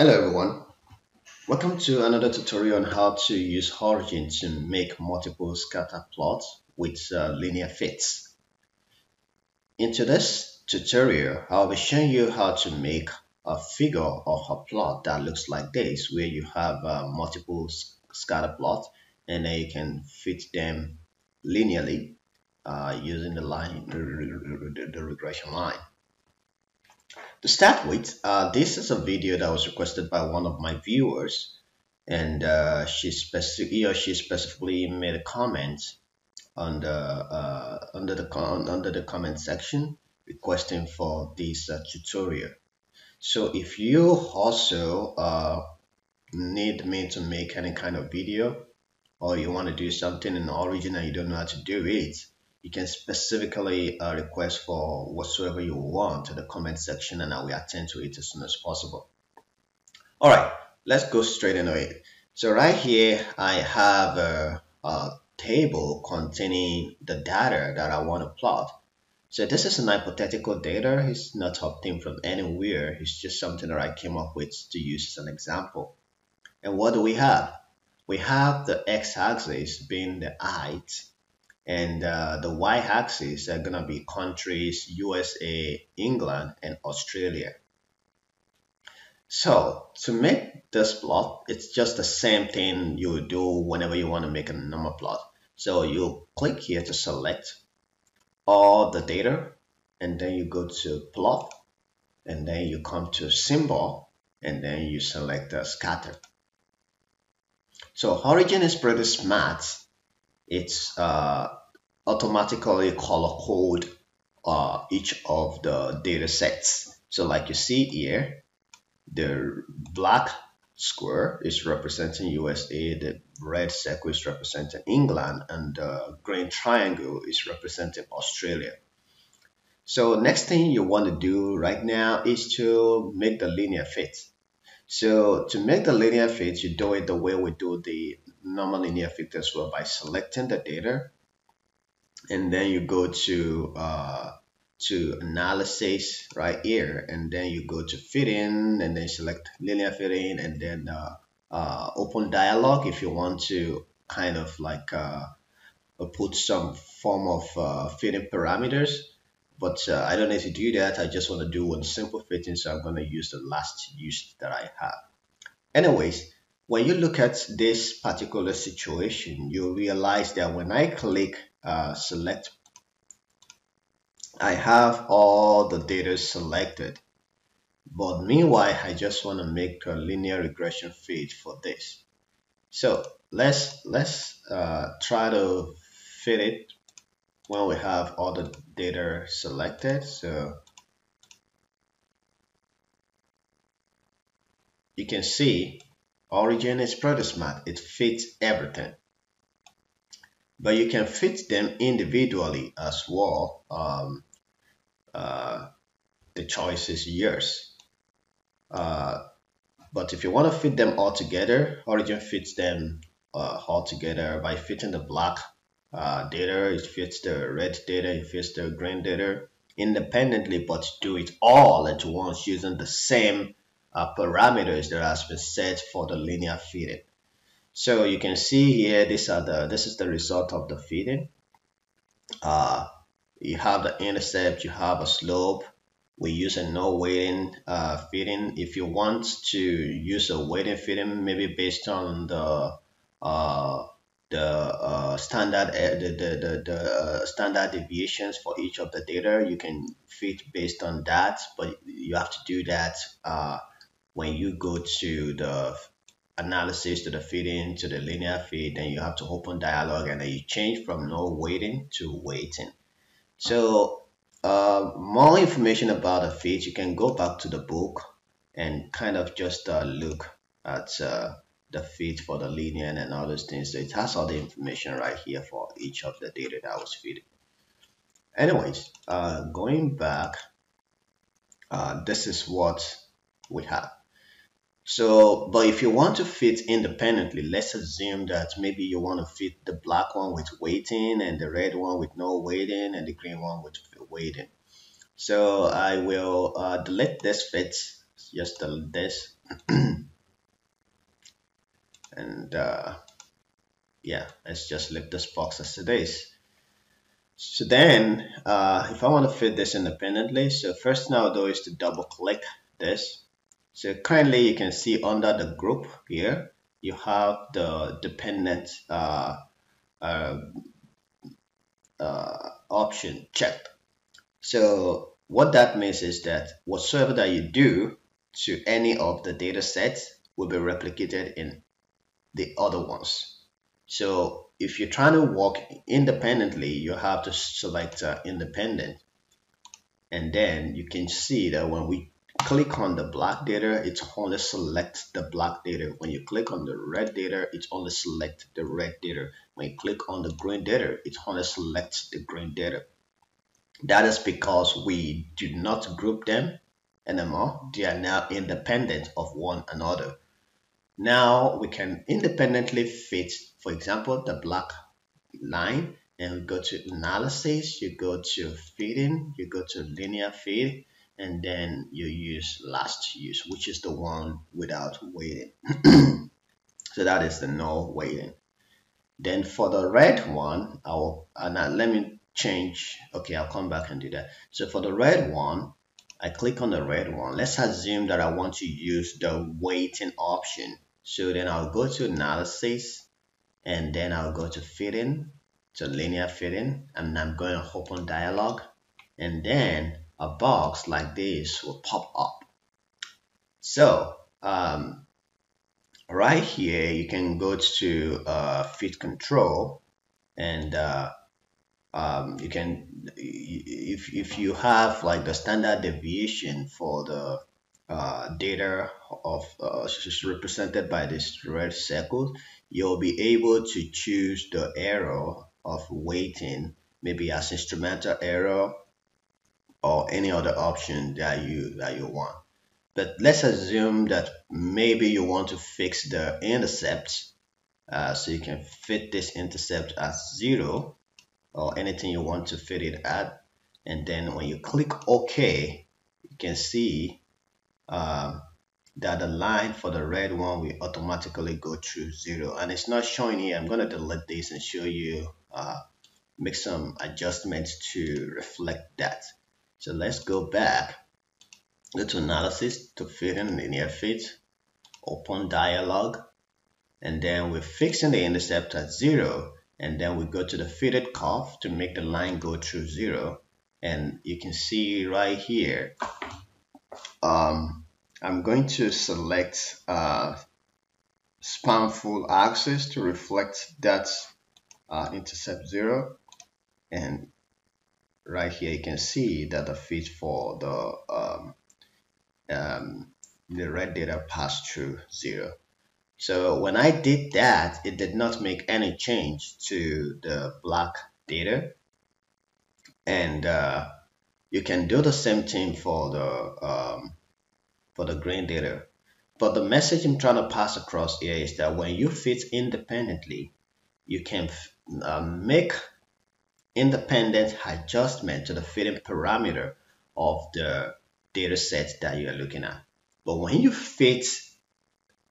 Hello everyone, welcome to another tutorial on how to use Origin to make multiple scatter plots with uh, linear fits. In today's tutorial, I'll be showing you how to make a figure of a plot that looks like this where you have uh, multiple scatter plots and then you can fit them linearly uh, using the line, the regression line. To start with, uh, this is a video that was requested by one of my viewers and uh, she specific he or she specifically made a comment on the uh, under the under the comment section requesting for this uh, tutorial. So if you also uh, need me to make any kind of video or you want to do something in Origin and you don't know how to do it, you can specifically uh, request for whatsoever you want in the comment section and I will attend to it as soon as possible. All right, let's go straight into it. So right here, I have a, a table containing the data that I want to plot. So this is an hypothetical data. It's not obtained from anywhere. It's just something that I came up with to use as an example. And what do we have? We have the x-axis being the height and uh, the y-axis are going to be countries USA, England, and Australia. So to make this plot, it's just the same thing you do whenever you want to make a number plot. So you click here to select all the data and then you go to plot and then you come to symbol and then you select the scatter. So Origin is pretty smart it's uh, automatically color code uh, each of the data sets. So like you see here, the black square is representing USA, the red circle is representing England, and the green triangle is representing Australia. So next thing you want to do right now is to make the linear fit. So to make the linear fit, you do it the way we do the normal linear fit as well by selecting the data and then you go to uh, to analysis right here and then you go to fitting and then select linear fitting and then uh, uh, open dialog if you want to kind of like uh, put some form of uh, fitting parameters. But uh, I don't need to do that. I just want to do one simple fitting so I'm going to use the last use that I have. Anyways when you look at this particular situation, you realize that when I click uh, select, I have all the data selected. But meanwhile, I just want to make a linear regression fit for this. So let's let's uh, try to fit it when we have all the data selected. So you can see Origin is pretty smart. It fits everything. But you can fit them individually as well. Um, uh, the choice is yours. Uh, but if you want to fit them all together, Origin fits them uh, all together by fitting the black uh, data, it fits the red data, it fits the green data independently, but do it all at once using the same uh, parameters that has been set for the linear fitting. So you can see here, these are the this is the result of the fitting. Uh, you have the intercept, you have a slope. We use a no weighting uh, fitting. If you want to use a weighting fitting, maybe based on the uh, the uh, standard uh, the, the, the, the uh, standard deviations for each of the data, you can fit based on that, but you have to do that uh, when you go to the analysis to the fitting to the linear fit then you have to open dialog and then you change from no weighting to weighting so uh, more information about the fit you can go back to the book and kind of just uh, look at uh, the fit for the linear and all those things. So it has all the information right here for each of the data that was fitted anyways uh, going back uh, this is what we have so, but if you want to fit independently, let's assume that maybe you want to fit the black one with weighting and the red one with no weighting and the green one with weighting. So I will uh, delete this fit, just delete this. And uh, yeah let's just leave this box as it is. So then uh, if I want to fit this independently so first thing I'll do is to double click this so currently you can see under the group here you have the dependent uh, uh, uh option checked so what that means is that whatsoever that you do to any of the data sets will be replicated in the other ones. So if you're trying to work independently, you have to select uh, independent. And then you can see that when we click on the black data, it only selects the black data. When you click on the red data, it only selects the red data. When you click on the green data, it only selects the green data. That is because we do not group them anymore. They are now independent of one another. Now we can independently fit, for example, the black line and go to analysis, you go to fitting, you go to linear fit, and then you use last use, which is the one without weighting. so that is the no weighting. Then for the red one, I'll uh, now let me change. Okay, I'll come back and do that. So for the red one, I click on the red one. Let's assume that I want to use the weighting option. So then I'll go to analysis and then I'll go to fitting, to linear fitting, and I'm going to open dialog and then a box like this will pop up. So um, right here you can go to uh, fit control and uh, um, you can if, if you have like the standard deviation for the uh, data of uh, represented by this red circle, you'll be able to choose the error of weighting, maybe as instrumental error or any other option that you that you want. But let's assume that maybe you want to fix the intercept, uh, so you can fit this intercept as zero or anything you want to fit it at. And then when you click OK, you can see uh, that the line for the red one will automatically go through zero and it's not showing here I'm going to delete this and show you uh, make some adjustments to reflect that so let's go back. To analysis to fitting linear fit open dialog and then we're fixing the intercept at zero and then we go to the fitted curve to make the line go through zero. And you can see right here um, I'm going to select uh, span full axis to reflect that uh, intercept zero. And right here you can see that the fit for the um, um, the red data passed through zero so when I did that it did not make any change to the black data and uh, you can do the same thing for the um, for the green data. But the message I'm trying to pass across here is that when you fit independently, you can uh, make independent adjustment to the fitting parameter of the data set that you are looking at. But when you fit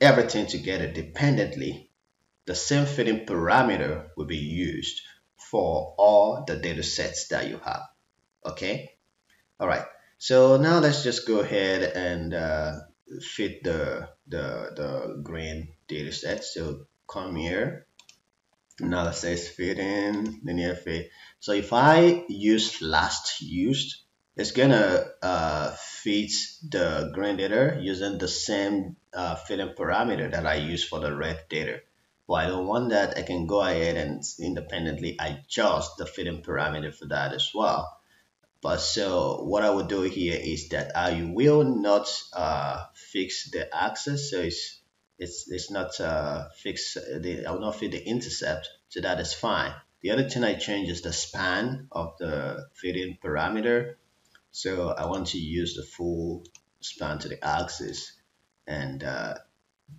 everything together dependently, the same fitting parameter will be used for all the data sets that you have. Okay? All right. So now let's just go ahead and uh, fit the, the, the green data set. So come here. Now let's say fitting linear fit. So if I use last used, it's gonna uh, fit the green data using the same uh, fitting parameter that I use for the red data. But I don't want that. I can go ahead and independently adjust the fitting parameter for that as well. But so what I will do here is that I will not uh, fix the axis. So it's it's it's not uh, fix the I will not fit the intercept. So that is fine. The other thing I change is the span of the fitting parameter. So I want to use the full span to the axis, and uh,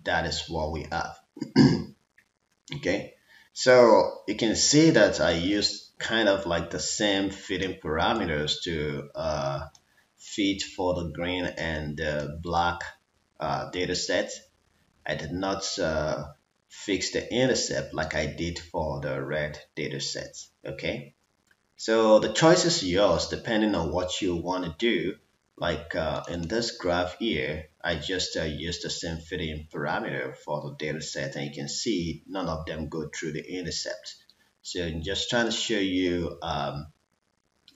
that is what we have. okay, so you can see that I used kind of like the same fitting parameters to uh, fit for the green and the black uh, data set. I did not uh, fix the intercept like I did for the red data set. Okay, so the choice is yours depending on what you want to do. Like uh, in this graph here, I just uh, used the same fitting parameter for the data set and you can see none of them go through the intercept. So I'm just trying to show you um,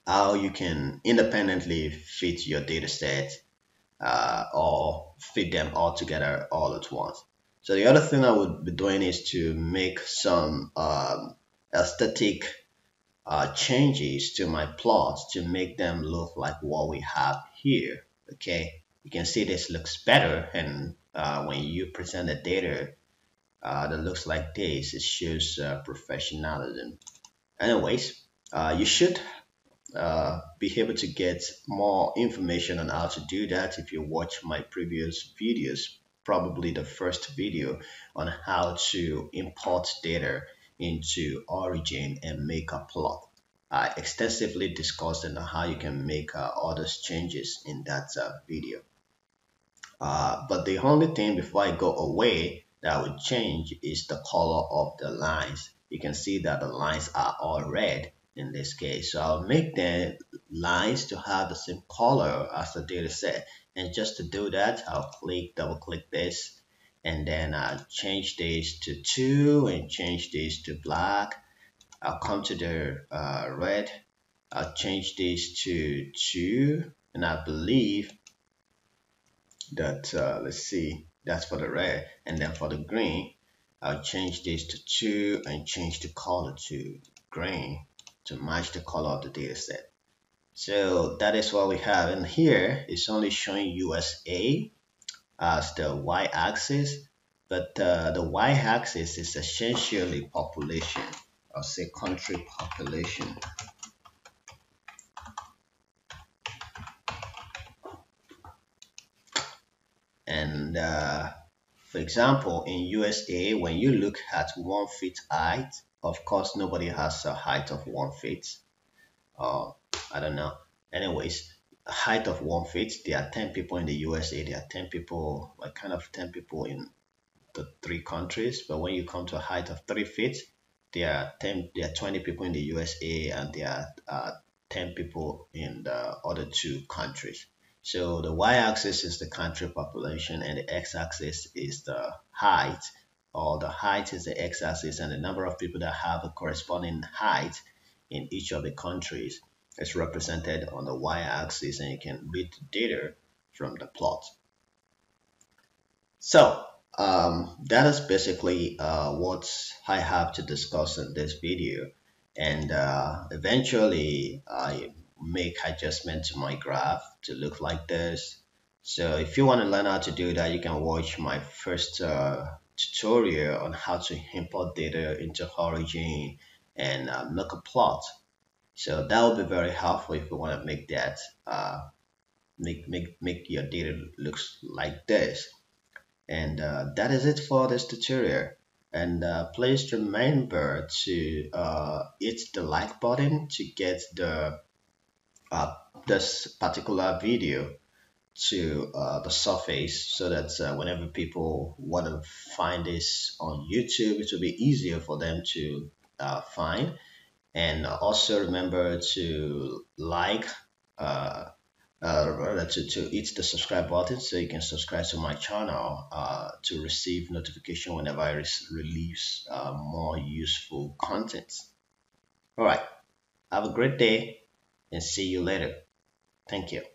how you can independently fit your data set uh, or fit them all together all at once. So the other thing I would be doing is to make some um, aesthetic uh, changes to my plots to make them look like what we have here. Okay, you can see this looks better and uh, when you present the data uh, that looks like this, it shows uh, professionalism. Anyways, uh, you should uh, be able to get more information on how to do that. If you watch my previous videos probably the first video on how to import data into origin and make a plot. I extensively discussed on how you can make uh, all those changes in that uh, video. Uh, but the only thing before I go away that would change is the color of the lines. You can see that the lines are all red in this case. So I'll make the lines to have the same color as the data set. And just to do that, I'll click, double click this, and then I'll change this to 2 and change this to black. I'll come to the uh, red. I'll change this to 2, and I believe that, uh, let's see, that's for the red. And then for the green, I'll change this to 2 and change the color to green to match the color of the data set. So that is what we have. And here it's only showing USA as the y-axis, but uh, the y-axis is essentially population, I'll say country population. And uh, for example, in USA, when you look at one feet height, of course, nobody has a height of one feet. Uh, I don't know. Anyways, a height of one feet. There are 10 people in the USA. There are 10 people, like kind of 10 people in the three countries. But when you come to a height of three feet, there are 10, there are 20 people in the USA and there are uh, 10 people in the other two countries. So the y-axis is the country population and the x-axis is the height or the height is the x-axis and the number of people that have a corresponding height in each of the countries is represented on the y-axis and you can read the data from the plot. So um, that is basically uh, what I have to discuss in this video and uh, eventually I make adjustment to my graph to look like this. So if you want to learn how to do that, you can watch my first uh, tutorial on how to import data into Origin and uh, make a plot. So that will be very helpful if you want to make that uh, make make make your data looks like this. And uh, that is it for this tutorial. And uh, please remember to uh, hit the like button to get the uh, this particular video to uh, the surface so that uh, whenever people want to find this on YouTube, it will be easier for them to uh, find. And also remember to like, uh, uh, to, to hit the subscribe button so you can subscribe to my channel uh, to receive notification whenever I release more useful content. All right. Have a great day and see you later. Thank you.